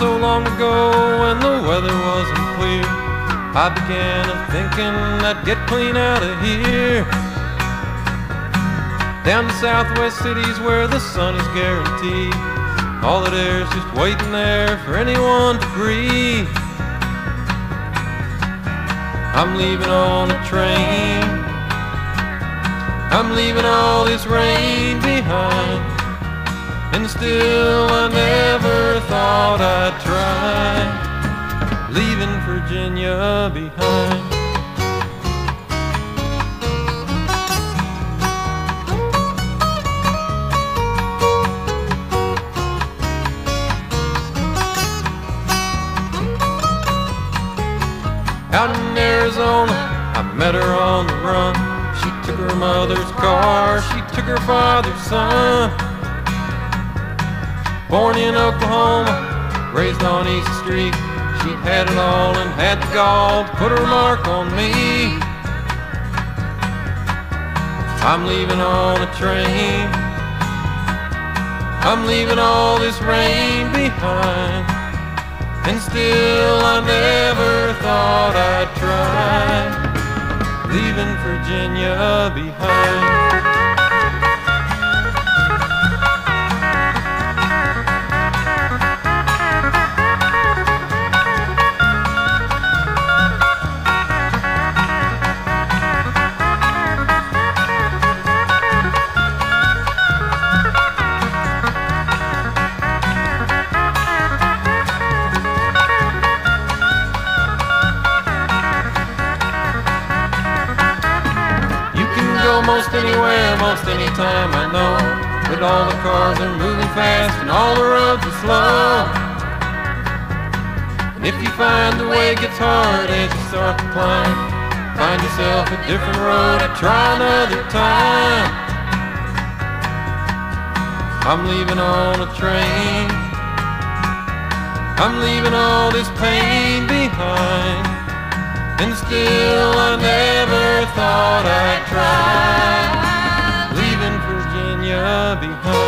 So long ago when the weather wasn't clear, I began thinking I'd get clean out of here. Down to southwest cities where the sun is guaranteed. All that air's just waiting there for anyone to breathe. I'm leaving on a train. I'm leaving all this rain behind. And still I never thought I'd try leaving Virginia behind. Out in Arizona, I met her on the run. She took her mother's car, she took her father's son. Born in Oklahoma, raised on East Street. She had it all and had the gall to put her mark on me. I'm leaving on a train. I'm leaving all this rain behind. And still I never thought I'd try leaving Virginia behind. Most anywhere, most anytime, I know. But all the cars are moving fast and all the roads are slow. And if you find the way gets hard as you start to climb, find yourself a different road to try another time. I'm leaving on a train. I'm leaving all this pain behind. And still I never thought I'd try behind.